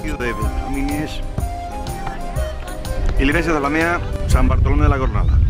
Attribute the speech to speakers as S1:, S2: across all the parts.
S1: partido de Benjamines y Iglesia de la Mea, San Bartolomé de la Cornada.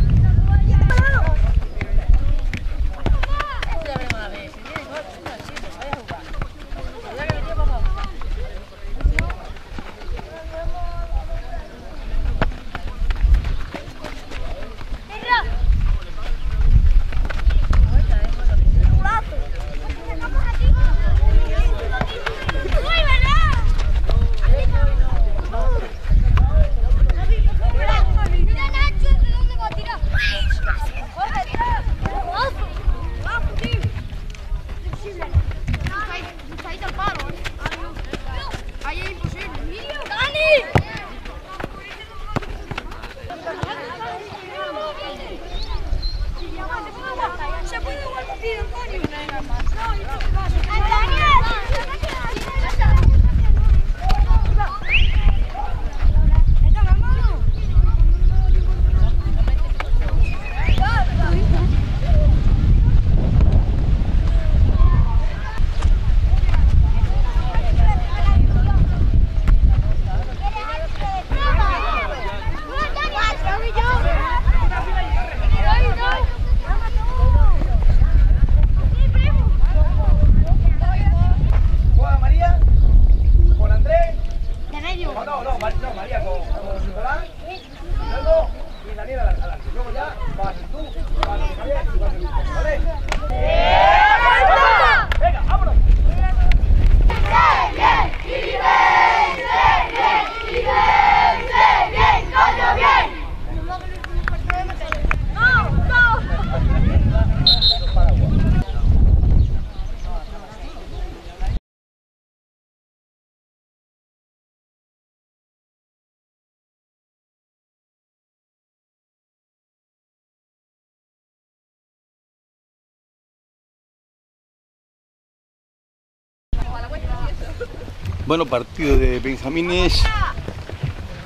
S1: Bueno, partido de Benjamines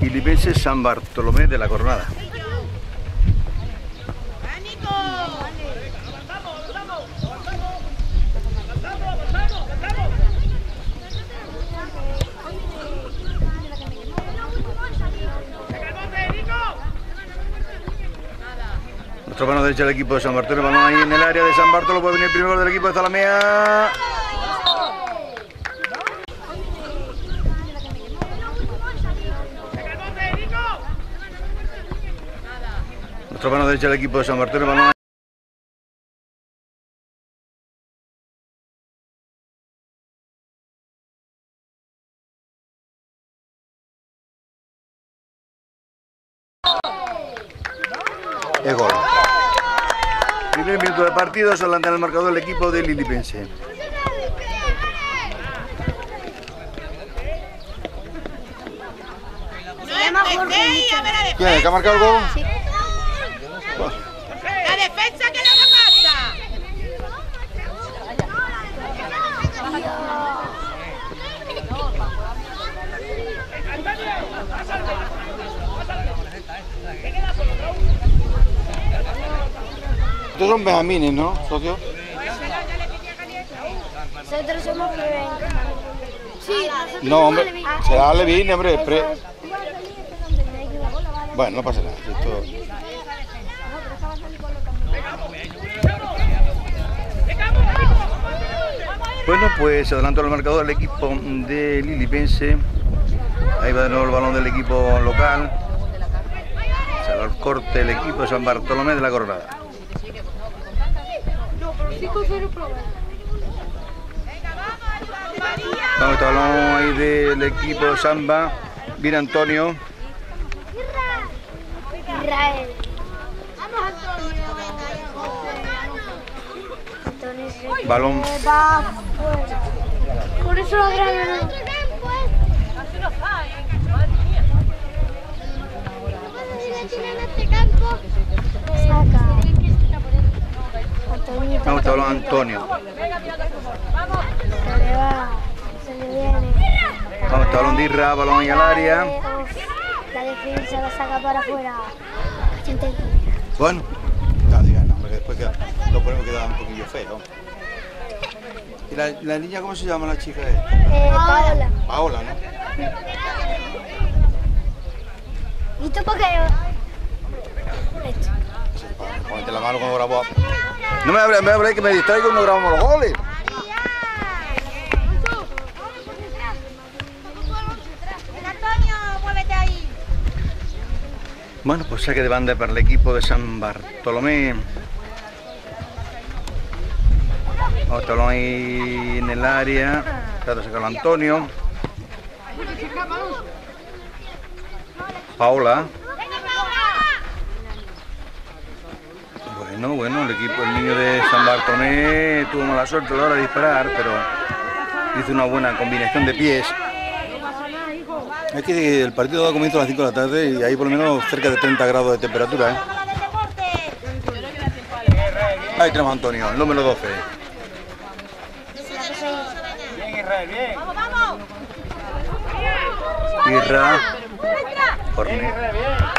S1: y Lipenses San Bartolomé de la Cornada. Nuestro mano derecha del equipo de San Bartolomé, balón ahí en el área de San Bartolo, puede venir primero del equipo de Zalamea. Nuestro mano derecha del equipo de San balón. Es gol. Primer minuto de partido, se adelanta en el marcador el equipo de Lilipense. ¿Quién? ¿El que ha marcado el gol?
S2: No pasa.
S1: Estos son benjamines, ¿no, socio?
S3: Nosotros somos Sí,
S1: No, hombre, será Levine, hombre. pre- Bueno, no pasa nada. Esto... Bueno, pues adelanto el marcador el equipo de Lilipense. Ahí va de nuevo el balón del equipo local. Va al corte el equipo de San Bartolomé de la Coronada. Vamos, este balón ahí del equipo Samba. Viene Antonio.
S3: Israel. Antonio
S1: Balón.
S3: va fuera. Por eso lo graban. Saca. Antonio.
S1: Vamos, este balón Antonio.
S3: Se le va. Se le viene.
S1: Vamos, este balón de Irra, balón ahí al área.
S3: La defensa la saca para afuera.
S1: Bueno, no digas no, después queda, lo ponemos queda un poquillo feo. ¿Y la, la niña cómo se llama la chica esta?
S3: Eh, Paola.
S1: Paola, ¿no?
S3: ¿Visto por qué?
S1: Ponte la mano cuando grabo. No me hables, me hables que me distraigo cuando grabamos los goles.
S2: El Antonio, muévete ahí.
S1: Bueno, pues saque de banda para el equipo de San Bartolomé. Otro balón ahí en el área. Trata de sacarlo Antonio. Paola. Bueno, bueno, el equipo, el niño de San Bartolomé tuvo mala suerte a la hora de disparar, pero hizo una buena combinación de pies. Es que el partido da comienzo a las 5 de la tarde y hay por lo menos cerca de 30 grados de temperatura. ¿eh? Ahí tenemos Antonio, el número 12.
S4: Bien, Israel, bien.
S2: Vamos, vamos.
S1: Irra.
S4: Israel, bien.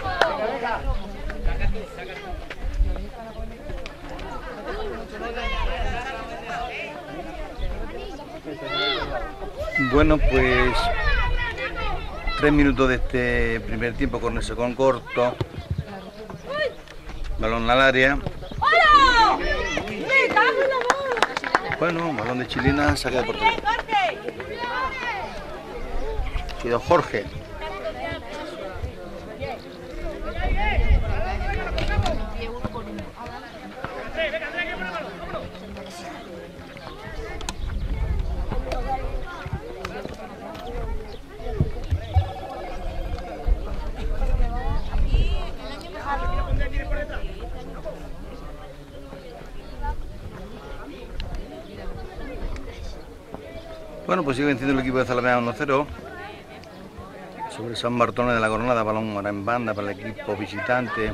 S1: Bueno, pues tres minutos de este primer tiempo con ese con corto. Balón al área.
S2: ¡Hola! ¡Me cago en la bola!
S1: Bueno, balón de chilena, saque de portería. Sido Jorge. Bueno, pues sigue venciendo el equipo de Zalamea 1-0. Sobre San Bartolomé de la Coronada, balón ahora en banda para el equipo visitante.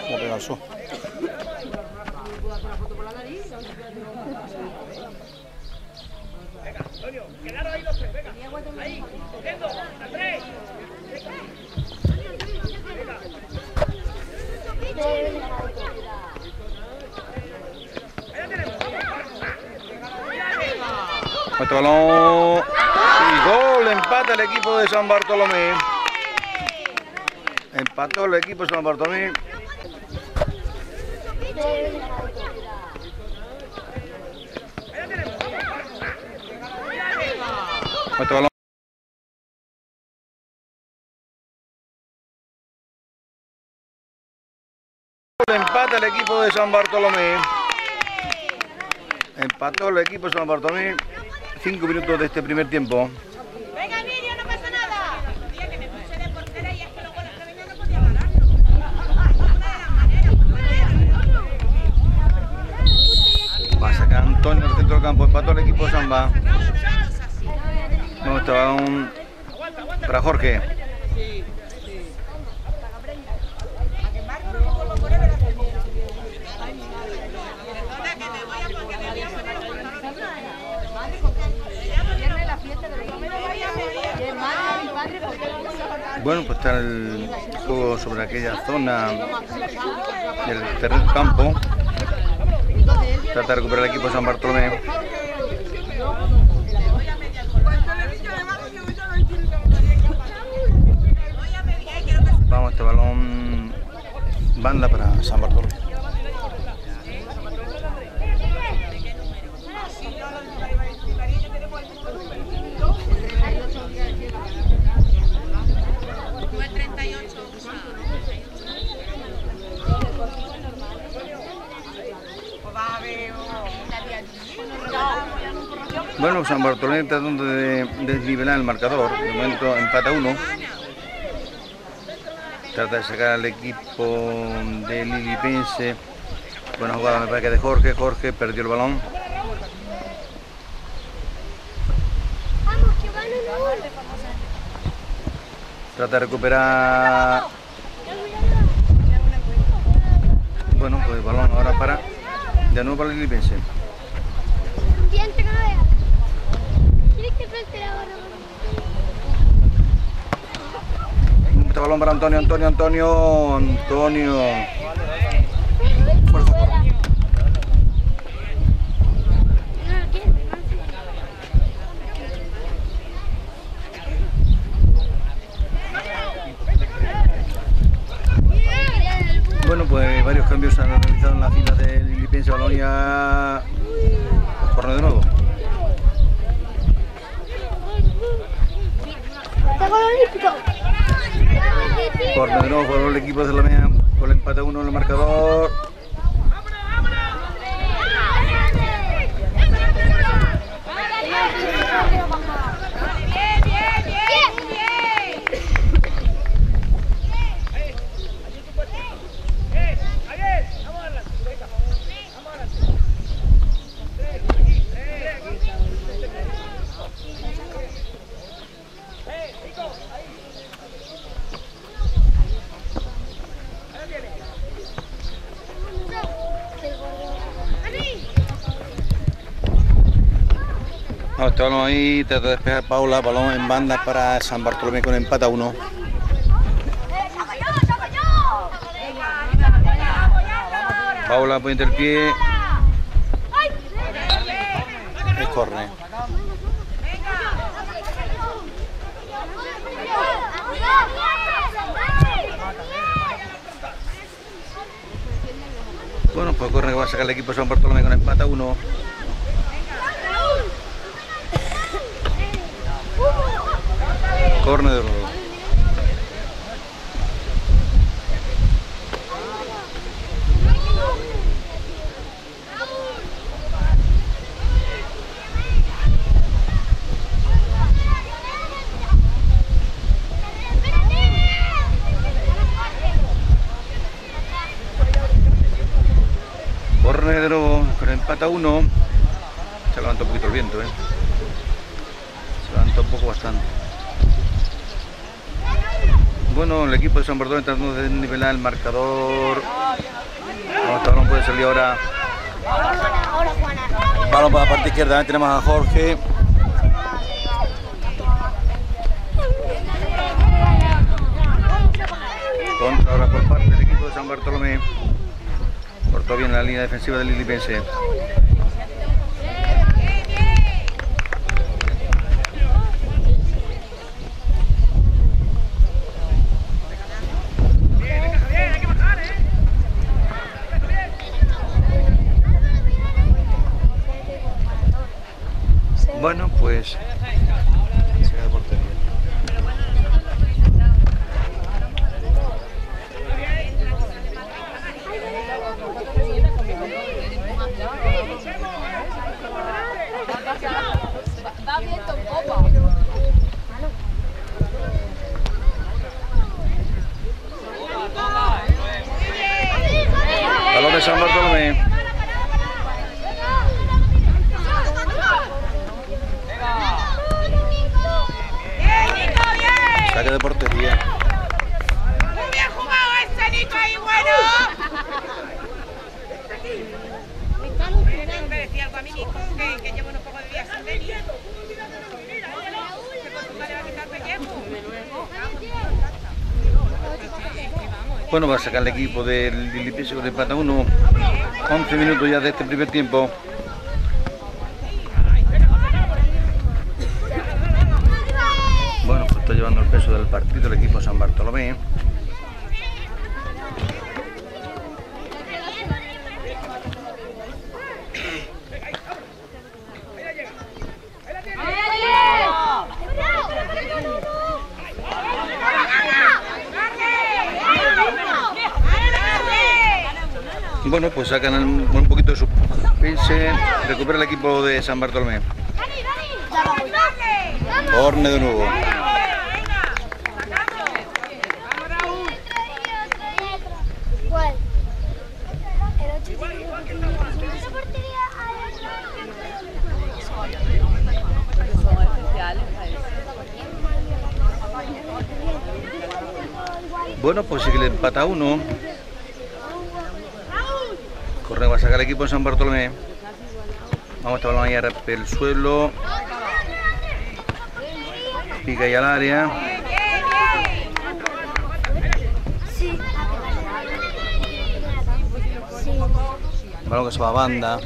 S1: ¿Cómo pega el so? Este balón. Y gol, empata el equipo de San Bartolomé. Empató el equipo de San Bartolomé. Este balón. Empata el equipo de San Bartolomé. Empató el equipo de San Bartolomé. Cinco minutos de este primer tiempo.
S2: Venga, Emilio, no pasa nada. Tía, que me puse de portera y es que luego la otra vez no podía parar.
S1: Va a sacar Antonio al centro del campo. Empató el equipo Samba. No, este balón para Jorge. Bueno, pues está el juego sobre aquella zona del terreno campo. Trata de recuperar el equipo de San Bartolomé. Vamos, este balón banda para San Bartolomé. Bueno, San Bartolomé tratando de desnivelar el marcador. De momento empata uno. Trata de sacar al equipo de Lilipense. Buena jugada me parece que de Jorge. Jorge perdió el balón. Trata de recuperar. Bueno, pues el balón ahora para. De nuevo para Lilipense.
S3: Diente que no vea. ¿Quieres que frente ahora?
S1: Este balón para Antonio, Antonio, Antonio, Antonio. Fuerza, corre. Bueno, pues varios cambios se han realizado en la fila del Lilipense Balonia. Corre de nuevo. Corre de nuevo el equipo de la MEA con el empate uno en el marcador.
S4: ahí,
S1: trata de despejar Paula, balón en banda para San Bartolomé con empata 1. Paula poniendo el pie. Es corre. Bueno, pues corre que va a sacar el equipo San Bartolomé con empata 1. corner. Corner de nuevo, con empata uno. Se levanta un poquito el viento, ¿eh? Se levanta un poco bastante. Bueno, el equipo de San Bartolomé tratando de nivelar el marcador. Balón puede salir ahora. Balón para la parte izquierda, tenemos a Jorge. Contra ahora por parte del equipo de San Bartolomé. Cortó bien la línea defensiva del Lilipense. Bueno, pues. se queda portería.
S3: Va viento en popa.
S1: Balón de San Bartolomé.
S2: Bien, Nico, bien.
S1: Saque de portería.
S2: Muy bien jugado este Nico ahí, bueno. Me decía algo a mí, Nico, que, que. Que.
S1: Bueno, va a sacar el equipo del Lilipense con empate a uno. 11 minutos ya de este primer tiempo. Bueno, pues está llevando el peso del partido el equipo San Bartolomé. Bueno, pues sacan un, poquito de suspense. Recupera el equipo de San Bartolomé. Corne de nuevo.
S3: ¿Cuál? El 8
S1: Bueno, pues le empata uno sacar el equipo de San Bartolomé. Vamos a estar balón ahí a el suelo. Pica ahí al área. Balón que se va a banda.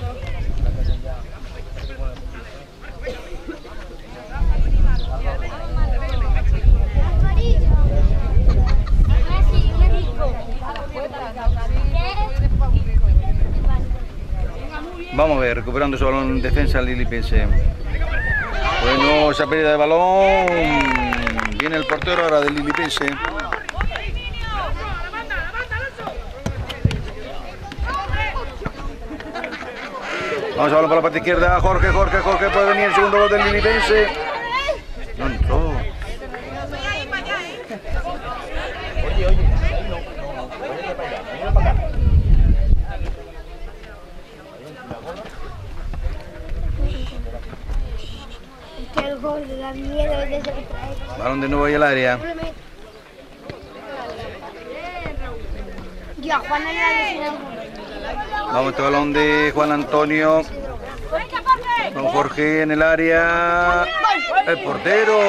S1: Recuperando ese balón en defensa Lilipense. Bueno, esa pérdida de balón. Viene el portero ahora del Lilipense. Vamos a balón para la parte izquierda. Jorge, Jorge, Jorge. Puede venir el segundo gol del Lilipense. No entró.
S2: Voy ahí para allá, ¿eh?
S4: Oye, oye, ahí no, no, no, vete para allá, venid para acá.
S3: Que el gol da miedo de ese que
S1: de nuevo ahí al área.
S3: Yo a Juan
S1: Vamos, este balón de Juan Antonio. Con Jorge en el área. El portero.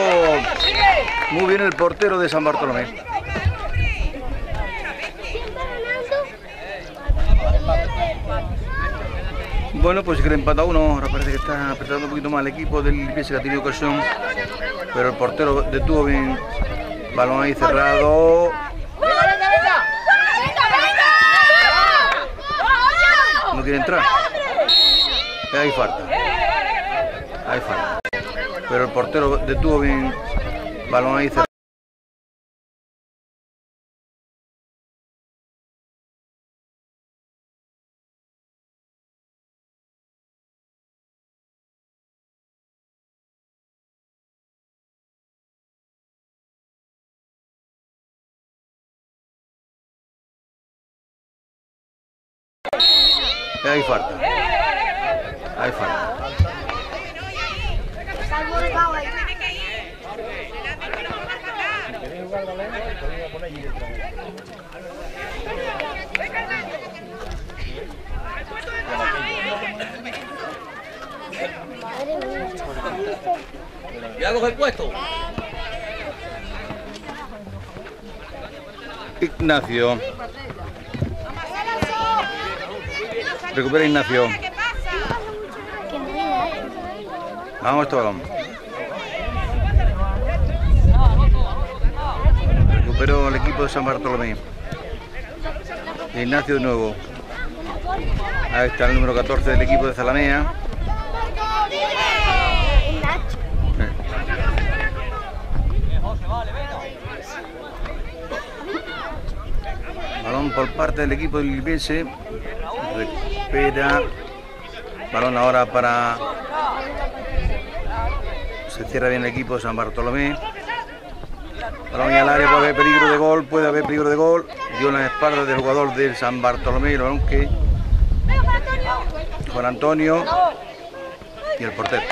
S1: Muy bien el portero de San Bartolomé. Bueno, pues si que empata uno, ahora parece que está apretando un poquito más el equipo del Limpieza que ha tenido ocasión, pero el portero detuvo bien, balón ahí cerrado, no quiere entrar, ahí falta, ahí falta, pero el portero detuvo bien, balón ahí cerrado. Ahí falta. Ahí falta.
S5: Ya coge el puesto.
S1: Ignacio. Recupera Ignacio. Vamos este balón. Recuperó el equipo de San Bartolomé. Ignacio de nuevo. Ahí está el número 14 del equipo de Zalamea. Balón por parte del equipo del Lipense. Recupera. Balón ahora para. Se cierra bien el equipo de San Bartolomé. Balón al área, puede haber peligro de gol, puede haber peligro de gol. Dio en la espalda del jugador del San Bartolomé, el balón que. Juan Antonio y el portero.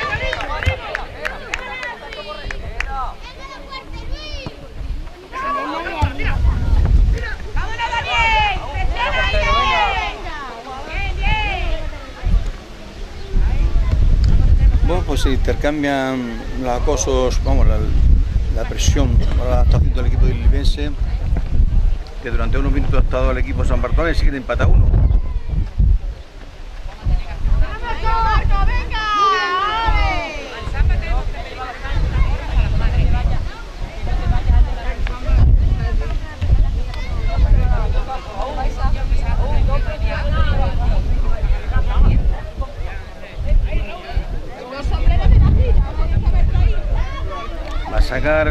S1: Bueno, pues se intercambian los acosos, vamos, la, la presión ahora está haciendo el equipo del Lipense, que durante unos minutos ha estado el equipo de San Bartolomé, sigue de empata uno.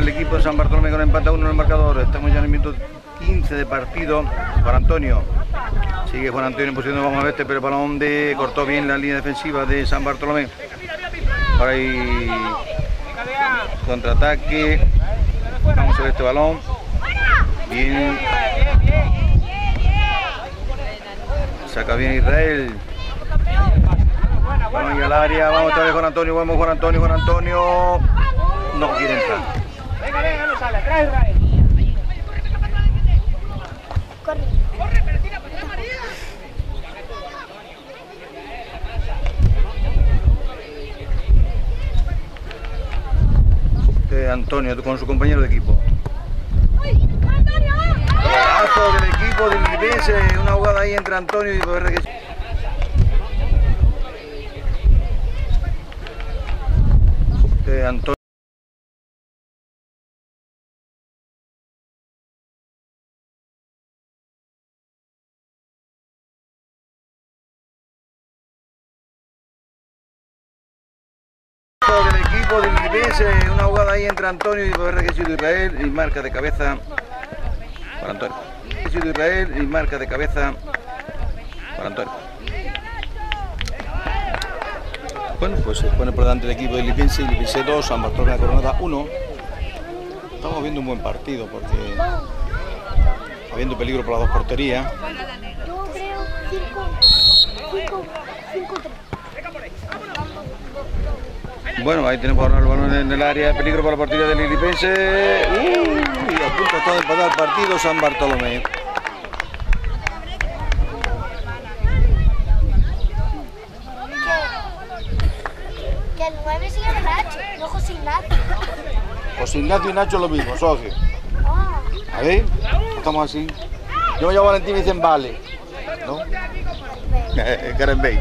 S1: El equipo de San Bartolomé con empate a uno en el marcador. Estamos ya en el minuto 15 de partido. Juan Antonio. Sigue Juan Antonio en posición de vamos a ver este, pero el balón de cortó bien la línea defensiva de San Bartolomé. Ahora hay contraataque. Vamos a ver este balón. Bien. Saca bien Israel. Balón ahí al área. Vamos otra vez Juan Antonio. Vamos Juan Antonio, Juan Antonio. No quiere entrar
S4: venga, no sale, atrás Corre.
S1: Pero tira María. Antonio con su compañero de equipo. Golazo del equipo del una jugada ahí entre Antonio y Antonio Lilipense, una jugada ahí entre Antonio y Regresio de Israel y marca de cabeza para Antonio. De Israel y marca de cabeza para Antonio. Bueno, pues se pone por delante el equipo de Lipense, Lipense 2, San Bartolomé de la Coronada 1. Estamos viendo un buen partido porque habiendo peligro por las dos porterías.
S3: Yo creo 5, 5, 5, 3.
S1: Bueno, ahí tenemos ahora el balón en el área, peligro para la portería del Lilipense. Uy, a punto está de empatar el partido San Bartolomé.
S3: Que el 9 se llama Nacho, no José Ignacio.
S1: José Ignacio y Nacho lo mismo, socio.
S3: Ah,
S1: A ver, estamos así. Yo me llamo Valentín y me dicen vale. ¿No? Karen Bay.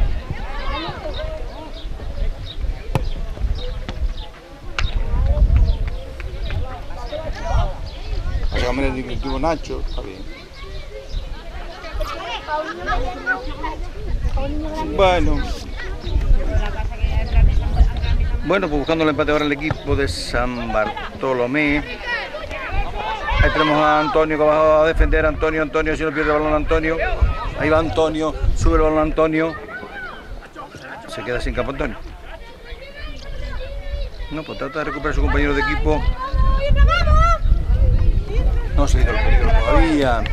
S1: El diminutivo Nacho, está bien. Bueno. Bueno, pues buscando el empate ahora el equipo de San Bartolomé. Ahí tenemos a Antonio que va a defender. Antonio, Antonio, si no pierde el balón Antonio. Ahí va Antonio, sube el balón Antonio. Se queda sin campo Antonio. No, pues trata de recuperar a su compañero de equipo. No ha ido el peligro todavía.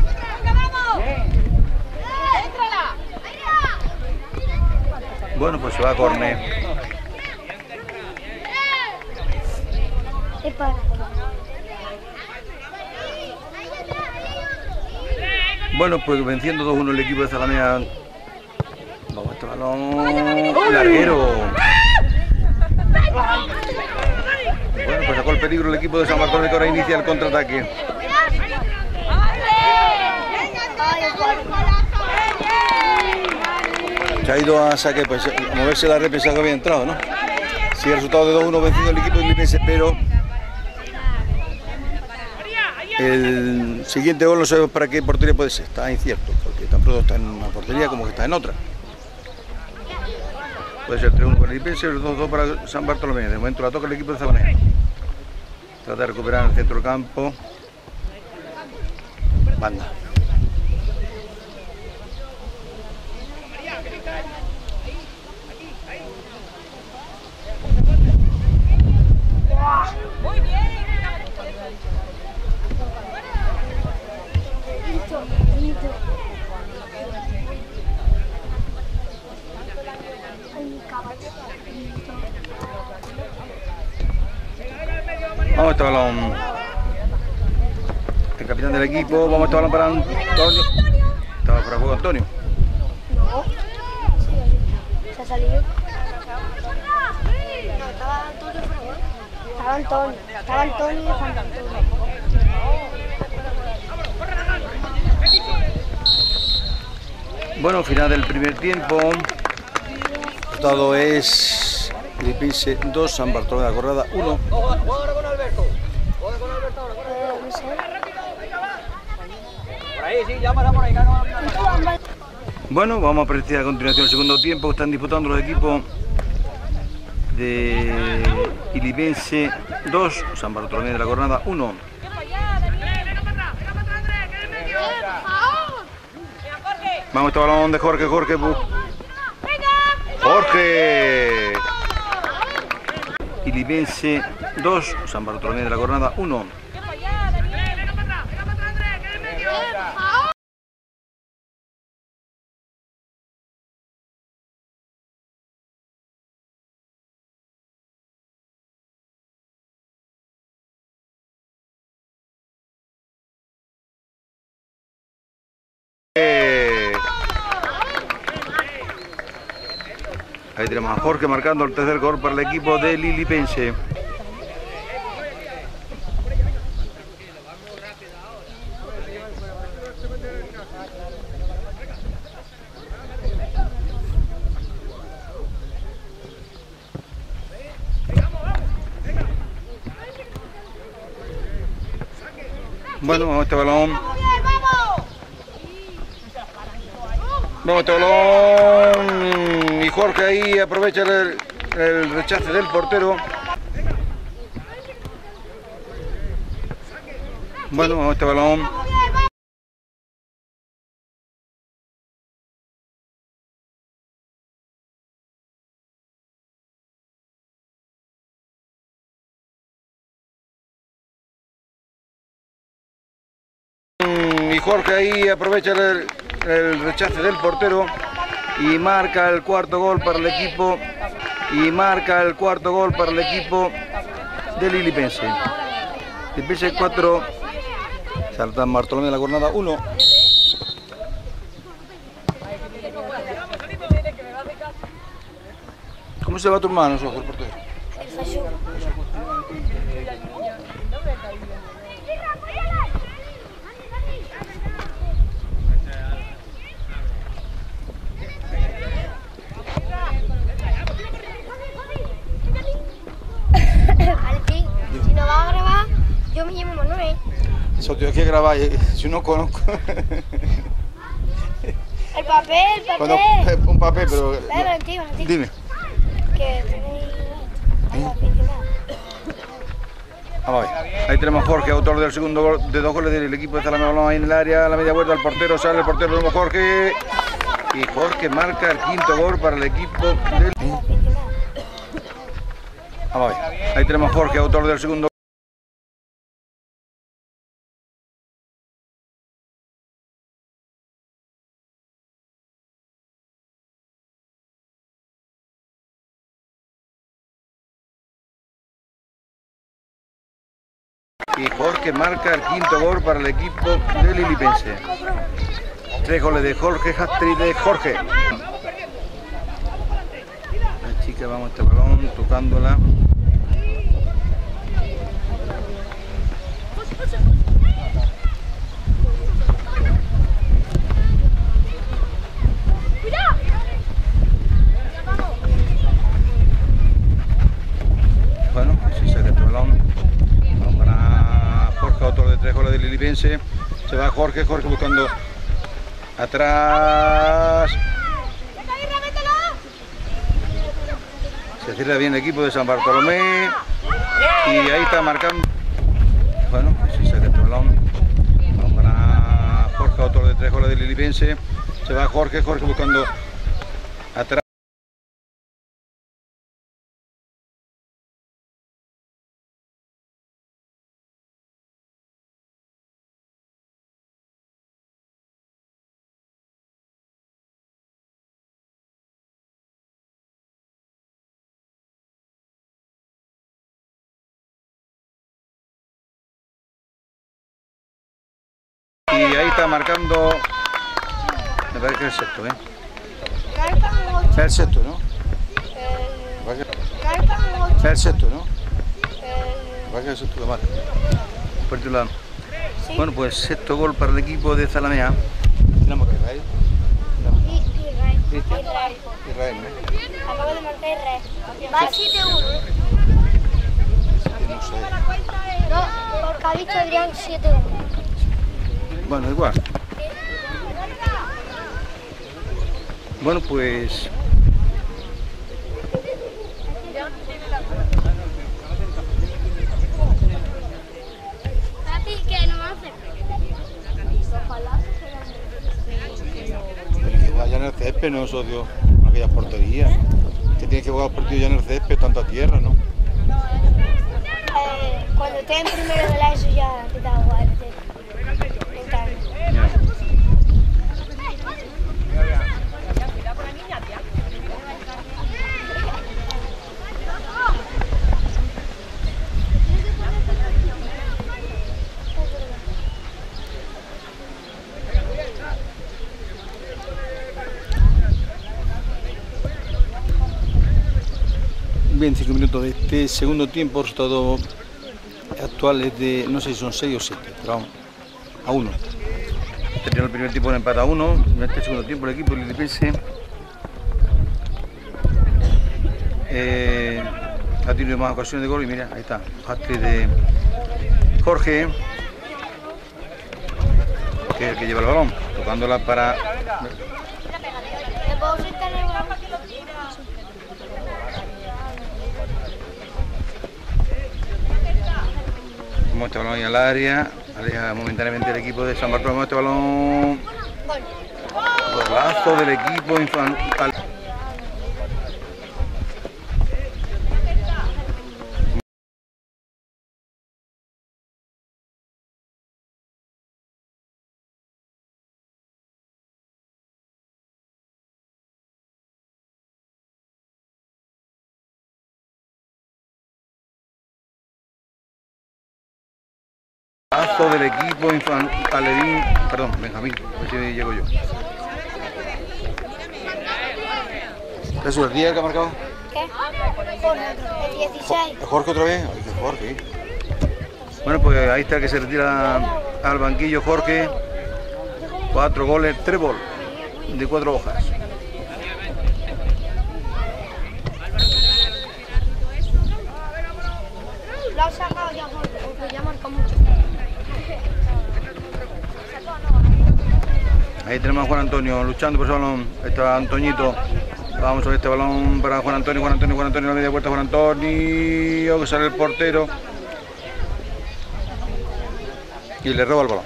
S1: Bueno, pues se va a córner. Bueno, pues venciendo 2-1 el equipo de Zalamea. Vamos, este balón. Larguero. Bueno, pues sacó el peligro el equipo de San Bartolomé que ahora inicia el contraataque. Se ha ido a saque, pues a moverse la red que había entrado, ¿no? Sí, el resultado de 2-1 venciendo el equipo de Lipense, pero el siguiente gol no sabemos para qué portería puede ser, está incierto, porque tanto está en una portería como que está en otra. Puede ser 3-1 para el Lipense, el 2-2 para San Bartolomé. De momento la toca el equipo de Zabanea. Trata de recuperar el centro campo. Banda.
S3: Listo, listo. Ay, caballo. Listo.
S1: Vamos este balón. El capitán del equipo, vamos este balón para Antonio. Estaba fuera de juego Antonio.
S3: No. Sí, se ha salido. Estaba Antonio. Estaba Antonio. Estaba Antonio y Juan Antonio.
S1: Bueno, final del primer tiempo. El resultado es Lipense 2, San Bartolomé de la Corrada 1.
S4: Ojo, juega ahora con Alberto. Juega con Alberto ahora. juega.
S3: Eh, no sé.
S4: Por ahí, sí, llámala por ahí. que haga una-
S1: Bueno, vamos a apreciar a continuación el segundo tiempo están disputando los equipos de Ilipense 2, San Bartolomé de la Cornada 1. Vamos este balón de Jorge, Jorge. Jorge. Ilipense 2, San Bartolomé de la Cornada 1. tiramos a Jorge marcando el tercer gol para el equipo de Lilipense. Bueno, este balón Balón. Y Jorge ahí aprovecha el, el rechace del portero. Bueno, vamos este balón. Jorge ahí aprovecha el, el rechace del portero y marca el cuarto gol para el equipo y marca el cuarto gol para el equipo de Lilipense. Lilipense 4, San Bartolomé de la Jornada 1. ¿Cómo se va tu hermano, Ojo, el portero?
S3: Valentín, si no va a grabar, yo me llamo Manuel.
S1: Eso tengo que si no conozco.
S3: El papel, el papel.
S1: Conozco un papel, pero.
S3: Eh, Valentín, Valentín.
S1: Dime.
S3: Que tenéis el aficionado.
S1: Vamos a ver. Ahí tenemos a Jorge, autor del segundo gol, de dos goles del equipo de Zalamea Balón ahí en el área, a la media vuelta al portero, sale el portero, vemos Jorge. Y Jorge marca el quinto gol para el equipo del...
S3: El aficionado.
S1: Vamos a ver. Ahí tenemos a Jorge, autor del segundo Y Jorge marca el quinto gol para el equipo de Lilipense. Tres goles de Jorge, hat-trick de Jorge. La chica vamos a este balón, tocándola. Bueno, se saca este balón. Vamos para Jorge, autor de Se va Jorge, Jorge buscando atrás. Se cierra bien el equipo de San Bartolomé. Y ahí está marcando. Bueno, se saca este balón. Para Jorge, autor de tres goles de Lilipense. Se va Jorge, Jorge buscando Y ahí está marcando. Me parece que es el sexto, ¿eh? Es el sexto, ¿no? Es el sexto, ¿no? Me parece que es el sexto de marca. Por tu lado. Bueno, pues sexto gol para el equipo de Zalamea. Tenemos que
S3: Israel. Israel.
S1: Israel, ¿no?
S3: Acabo de marcar Israel. Va 7-1.
S1: No sé.
S3: No, porque ha dicho Adrián 7-1.
S1: Bueno, igual. Bueno, pues
S3: Papi, que no hace.
S1: Pero que vaya en el césped, no socio, en aquellas porterías. Que tienes que jugar los partidos ya en el césped, tanta tierra, ¿no?
S3: Eh, cuando esté en primero de la ESO ya te da igual.
S1: 25 minutos de este segundo tiempo, resultado actual es de, no sé si son 6 o 7, pero vamos, a 1. Terminó el primer tiempo en empate a 1, en este segundo tiempo el equipo lilipense eh, ha tenido más ocasiones de gol y mira, ahí está, hat de Jorge, que es el que lleva el balón, tocándola para Como este balón ahí al área, aleja momentáneamente el equipo de San Bartolomé este balón.
S3: Gol.
S1: Golazo del equipo infantil. Golazo del equipo infantil. Perdón, Benjamín, a ver si llego yo. Jesús, ¿el día que ha marcado?
S3: ¿Qué? Jorge, el 16.
S1: Jorge otra vez. Ay, Jorge. Bueno, pues ahí está que se retira al banquillo Jorge. Cuatro goles, tres bol de cuatro hojas. Ahí tenemos a Juan Antonio luchando por ese balón. Está Antoñito. Vamos a ver este balón para Juan Antonio, Juan Antonio, Juan Antonio, la media vuelta Juan Antonio, que sale el portero. Y le roba el balón.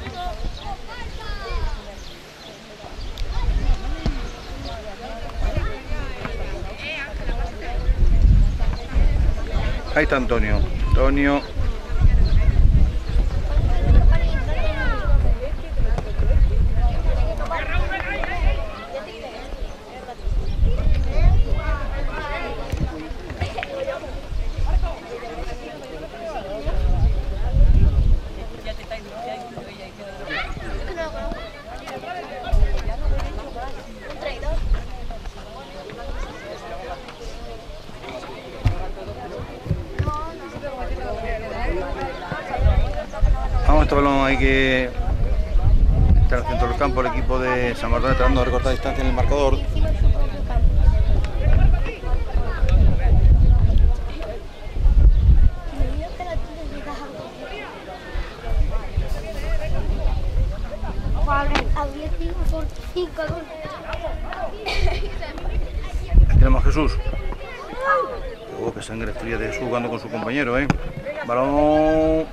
S1: Ahí está Antonio. Antonio. Vamos, que estar al centro del campo. El equipo de San Martín tratando de recortar distancia en el marcador.
S3: Había sido por cinco goles.
S1: Ahí tenemos a Jesús. Oh, qué sangre fría de Jesús jugando con su compañero, ¿eh? Balón.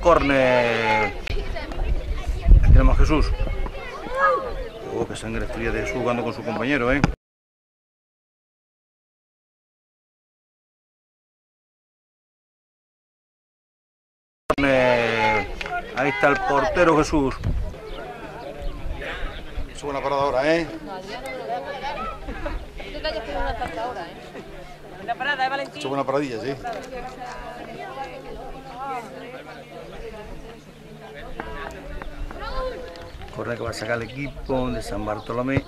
S1: Corner. Ahí tenemos a Jesús. Oh, qué sangre fría de Jesús jugando con su compañero, ¿eh? Corner. Ahí está el Jesús. Es buena parada ahora, ¿eh?
S2: Parada Valentín.
S1: Hecho buena paradilla, sí. Corre que va a sacar el equipo de San Bartolomé.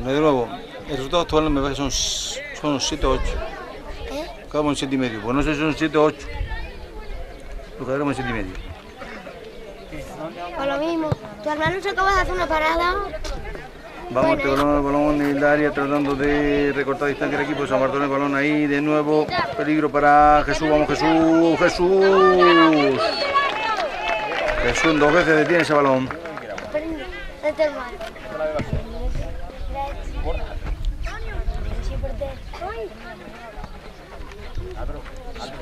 S1: No de nuevo. El resultado actual me parece que son, son 7 o 8.
S3: ¿Eh?
S1: Quedamos en 7 y medio. Pues no sé si son 7 o 8. Lo quedaremos en 7 y medio.
S3: Por lo mismo, tu hermano se acaba de hacer una parada.
S1: Vamos,
S3: Bueno,
S1: este balón, el balón en el área tratando de recortar distancia el equipo San Bartolomé. El balón ahí de nuevo. Peligro para Jesús. Vamos, Jesús. Jesús. Jesús dos veces detiene ese balón.
S3: Prende, de tu hermano. Sí, porque- Ay.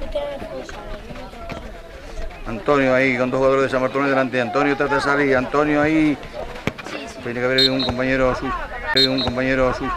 S3: Porque era responsable, no me
S1: Antonio ahí con dos jugadores de San Bartolomé delante. Antonio trata de salir. Antonio ahí. Tiene que haber un compañero suyo. Un compañero suyo.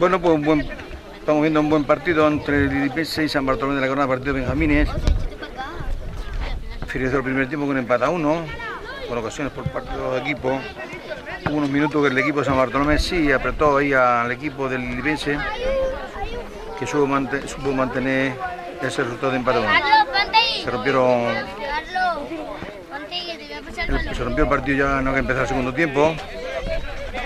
S1: Bueno, pues un buen, estamos viendo un buen partido entre el Lilipense y San Bartolomé de la Corona, partido de Benjamines. Finalizó el primer tiempo con empate a uno. con ocasiones por parte de los equipos. Hubo unos minutos que el equipo de San Bartolomé sí apretó ahí al equipo del Lilipense, que supo, mante- supo mantener ese resultado de empate. a uno. Se rompieron se rompió el partido ya no que empezar el segundo tiempo.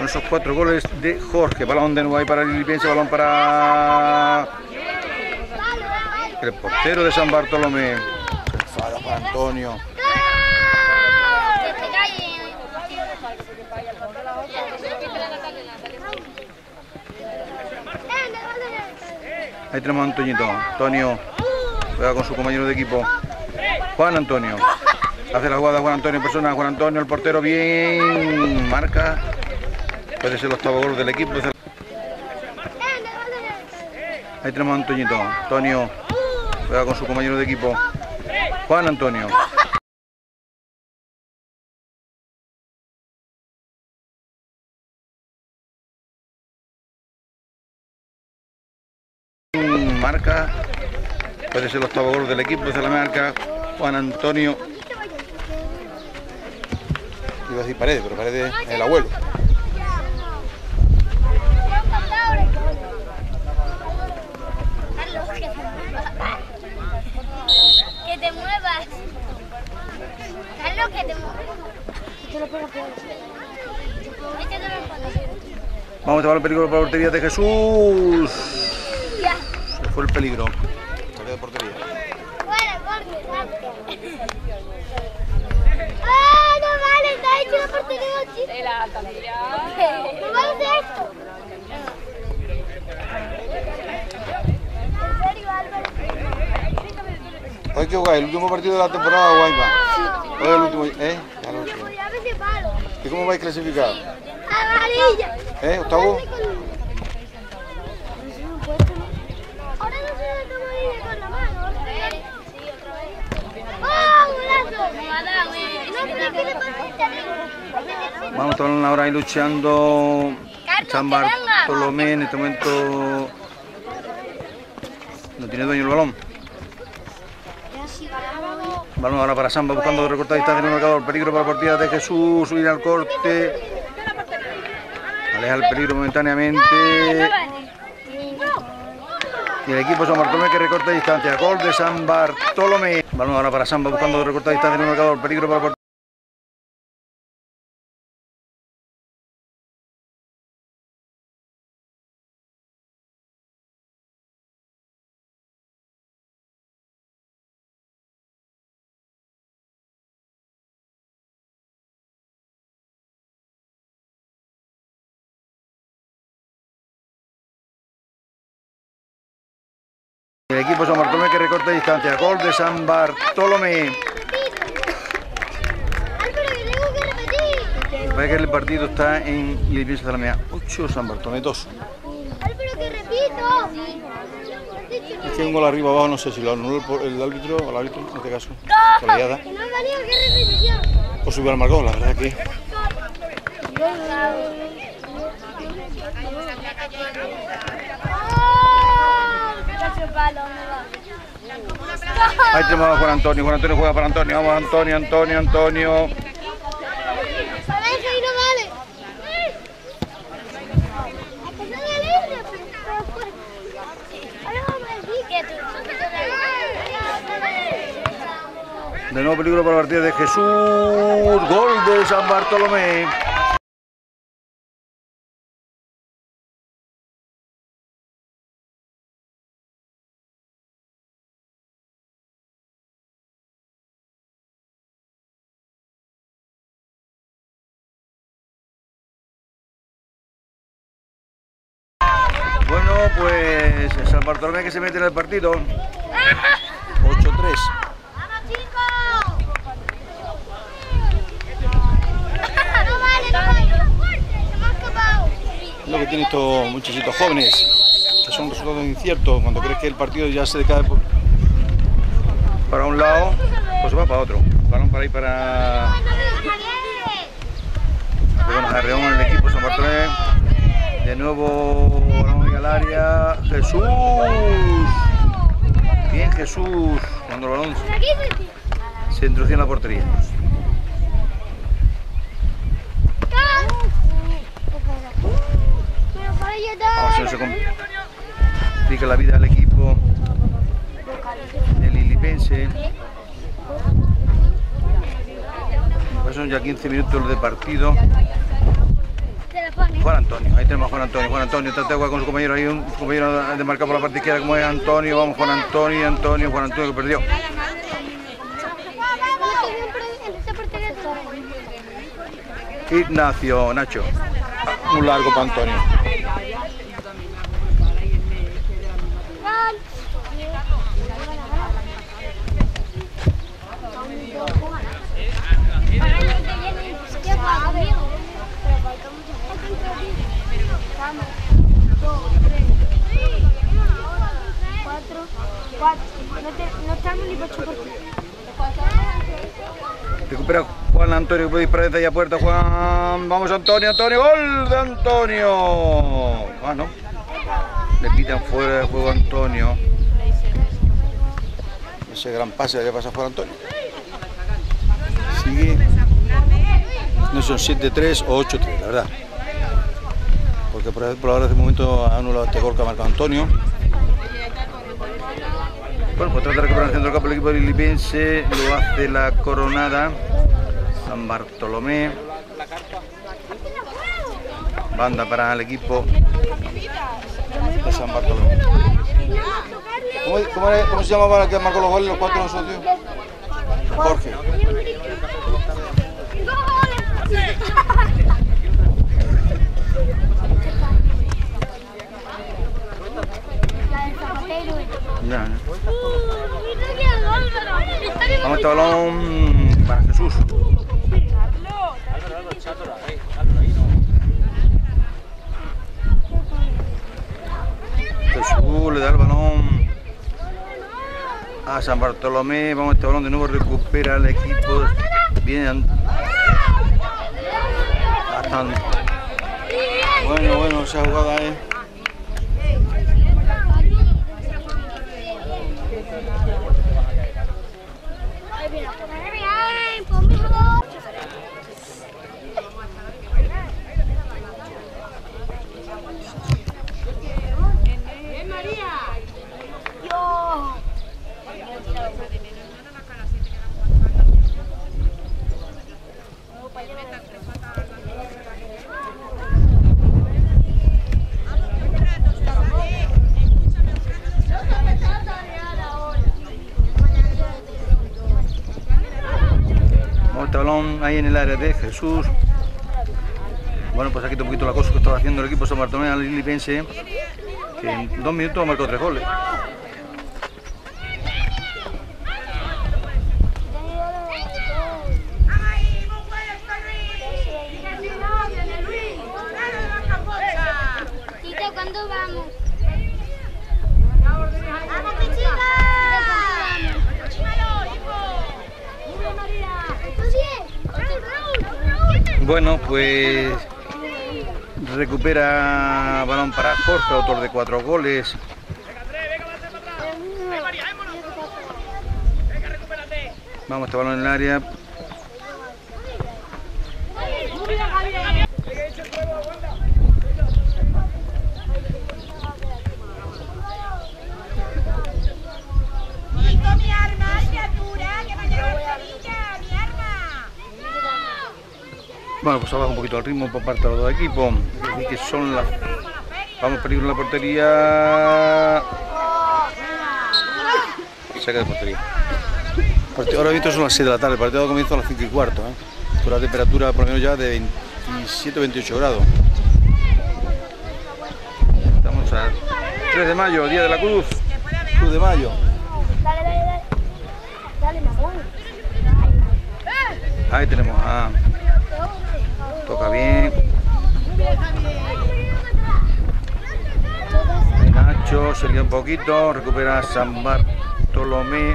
S1: Con esos cuatro goles de Jorge. Balón de nuevo ahí para el Lilipense, balón para el portero de San Bartolomé. Juan Antonio. Ahí tenemos a Antoñito. Antonio juega con su compañero de equipo. Juan Antonio. Hace la jugada Juan Antonio en persona. Juan Antonio, el portero bien. Marca. Puede ser el octavo del equipo. Ahí tenemos a Antoñito. Antonio juega con su compañero de equipo. Juan Antonio. Marca. Puede ser el octavo del equipo. Se la marca Juan Antonio. Iba a decir paredes, pero paredes es el abuelo.
S3: Carlos, que te muevas. Que te muevas. Carlos, que te muevas. De.
S1: Vamos a tomar el peligro para la portería de Jesús.
S3: Ya.
S1: Se fue el peligro. Saque de portería.
S3: Fuera, corte, rápido. ¡Ah, no vale! Está hecho la portería, chico. ¿No vale hacer esto?
S1: Hay que jugar el último partido de la temporada, Guayma. Hoy el último, ¿eh? Ya lo
S3: de.
S1: ¿Y cómo vais clasificados?
S3: ¡Amarilla!
S1: ¿Eh? ¿Octavo?
S3: Ahora no sé cómo ir con la mano. Sí, otra vez. ¡Oh, golazo! No, pero ¿qué le pasa a este amigo?
S1: Vamos a estar ahora ahí luchando San. Bartolomé en este momento. No tiene dueño el balón. Balón ahora para Samba buscando recortar distancia en el marcador. Peligro para la partida de Jesús. Subir al corte. Aleja el peligro momentáneamente. Y el equipo San Bartolomé que recorta distancia. Gol de San Bartolomé. Balón ahora para Samba buscando recortar distancia en el marcador. Peligro para la partida. El equipo San Bartolomé que recorta distancia. Gol de San Bartolomé. Parece que el partido está en Lilipiense de la Mea 8, San Bartolomé 2.
S3: Álvaro, que repito.
S1: Es que un gol arriba abajo, no sé si lo anuló el, árbitro o el árbitro en este caso.
S3: Repetición.
S1: O subió al marcador, la verdad que. Ahí tenemos a Juan Antonio. Juan Antonio juega para Antonio. Vamos, Antonio, Antonio, Antonio. De nuevo peligro para la partida de Jesús. Gol de San Bartolomé. Pues San Bartolomé que se mete en el partido. 8-3.
S3: ¡Vamos, chicos! No vale, no vale. Se me ha escapado.
S1: lo que tienen estos muchachitos jóvenes, que son resultados inciertos. Cuando crees que el partido ya se decae por- para un lado, pues va para otro. Balón para ahí para. Bueno, Arreón el equipo San Bartolomé. De nuevo al área. ¡Jesús! Bien Jesús. Cuando el balón se introduce en la portería. Vamos a complica la vida al equipo del Ilipense. Pues son ya 15 minutos de partido. Juan Antonio, ahí tenemos a Juan Antonio, Juan Antonio, trata de jugar con su compañero, ahí un compañero de marcar por la parte izquierda como es Antonio, vamos Juan Antonio, Antonio, Juan Antonio que perdió. Ignacio, Nacho, un largo para Antonio.
S3: Cuatro, cuatro. No, te- no estamos ni para ocho partidos.
S1: Recupera Juan Antonio puede disparar desde allá puerta. Juan, vamos Antonio, Antonio, gol de Antonio. Ah, no. Le pitan fuera de juego a Antonio. Ese gran pase le pasa fuera Antonio. Sigue. No son 7-3 o 8-3, la verdad. Porque por, ahora de momento anulado este gol que ha marcado Antonio. Bueno, pues trata de recuperar el centro del campo el equipo Lilipense, lo hace la coronada, San Bartolomé. Banda para el equipo de San Bartolomé. ¿Cómo, cómo cómo se llamaba el que marcó los goles, los cuatro socios? Jorge.
S3: La del zapatero.
S1: Ya, ya. Vamos balón para Jesús. Jesús le da el balón a San Bartolomé. Vamos, este balón de nuevo recupera el equipo. Viene an- bastante. Bueno, bueno, esa jugada es.
S3: Bien, pues, mijo. Yo.
S1: Vamos, este balón en el área de Jesús. Bueno, pues aquí está un poquito la cosa que estaba haciendo el equipo San Bartolomé Lilipense, que en dos minutos marcó tres goles.
S2: ¡Ay, muy bueno está Luis! ¡No, viene Luis! ¡Claro, de la capocha!
S3: Tita, ¿cuándo vamos?
S2: ¡Vamos, mi chica! ¡Chímalo, hijo!
S1: Bueno, pues recupera balón para Jorge, autor de cuatro goles. Vamos, este balón en el área. Bueno, pues abajo un poquito el ritmo por parte de los dos equipos. Así que son las. Vamos, peligro en la portería. Saca de portería. Ahora mismo son las 6 de la tarde, el partido comienza a las 5 y cuarto. ¿eh? Con la temperatura por lo menos ya de 27 28 grados. Estamos a 3 de mayo, Día de la Cruz. Cruz de Mayo.
S3: Dale, dale, dale. Dale, mamón.
S1: Ahí tenemos a. Toca bien. Nacho se un poquito, recupera San Bartolomé.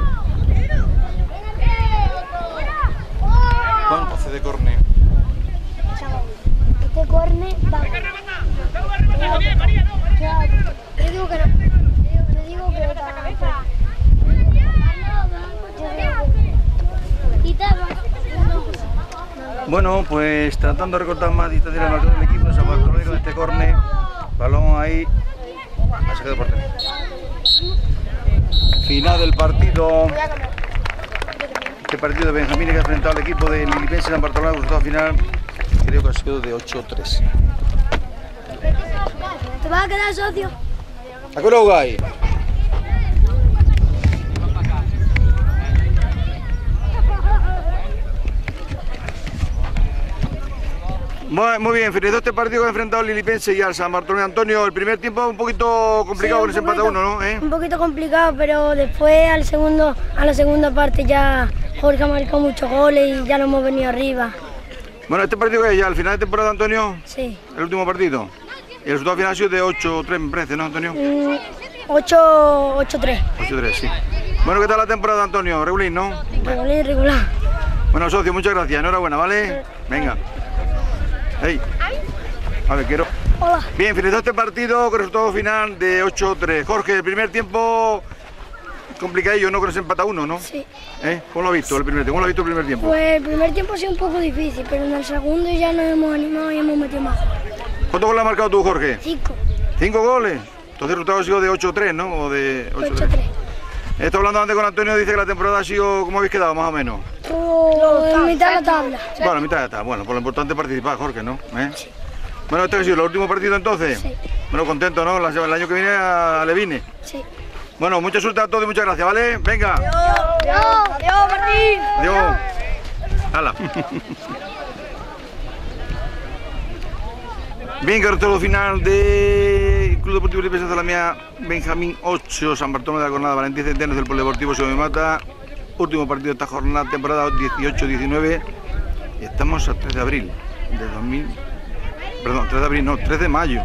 S1: Juan hace de córner.
S3: Este corne va. Te digo que no. Te digo que no. Tita, va.
S1: Bueno, pues tratando de recortar más distancia del marcador del equipo de San Bartolomé con este córner. Balón ahí. Ha sacado portero. Final del partido. Este partido de Benjamín que ha enfrentado al equipo de Lilipense San Bartolomé, resultado final creo que ha sido de 8-3.
S3: ¿Te vas a quedar socio?
S1: ¿A qué hora jugáis? Muy, muy bien, finalizó este partido que ha enfrentado Lilipense y al San Bartolomé Antonio. El primer tiempo un poquito complicado
S3: Sí,
S1: con ese
S3: un
S1: empate a uno, ¿no? ¿Eh?
S3: Un poquito complicado, pero después al segundo, a la segunda parte ya Jorge ha marcado muchos goles y ya lo hemos venido arriba.
S1: Bueno, este partido que es ya al final de temporada, Antonio,
S3: Sí.
S1: el último partido. Y el resultado final ha sido de 8-3, me parece, ¿no, Antonio?
S3: Mm, 8 8-3.
S1: 8-3, sí. Bueno, ¿qué tal la temporada, Antonio? Regulín, ¿no?
S3: Regular, regular.
S1: Bueno, socio, muchas gracias. Enhorabuena, ¿vale? Venga. Hey. A ver, quiero.
S3: Hola.
S1: Bien, finalizó este partido con resultado final de 8-3. Jorge, el primer tiempo complicadillo, ¿no? Con ese empate a uno, ¿no?
S3: Sí.
S1: ¿Eh? ¿Cómo lo has visto el primer tiempo? ¿Cómo lo has visto el primer tiempo?
S3: Pues el primer tiempo ha sido un poco difícil, pero en el segundo ya nos hemos animado y hemos metido más.
S1: ¿Cuántos goles has marcado tú, Jorge?
S3: 5.
S1: ¿Cinco goles? Entonces el resultado ha sido de 8-3, ¿no? O de 8-3.
S3: 8-3.
S1: Estoy hablando antes con Antonio, dice que la temporada ha sido, ¿cómo habéis quedado, más o menos?
S3: En mitad de la tabla.
S1: Bueno, a mitad ya está. Bueno, por lo importante participar, Jorge, ¿no? ¿Eh? Bueno, este ha sido el último partido entonces.
S3: Sí.
S1: Bueno, contento, ¿no? La- El año que viene a Levine.
S3: Sí.
S1: Bueno, mucha suerte a todos y muchas gracias, ¿vale? Venga.
S3: Adiós. Adiós, Martín.
S1: Adiós. Hala. Bien, todo final de Club Deportivo Libre de la mía Benjamín 8, San Bartolomé de la Jornada, Valentín Centenos del Polideportivo Se me mata. Último partido de esta jornada, temporada 18-19. Y estamos a 3 de abril de 2000. Perdón, 3 de abril, no, 3 de mayo.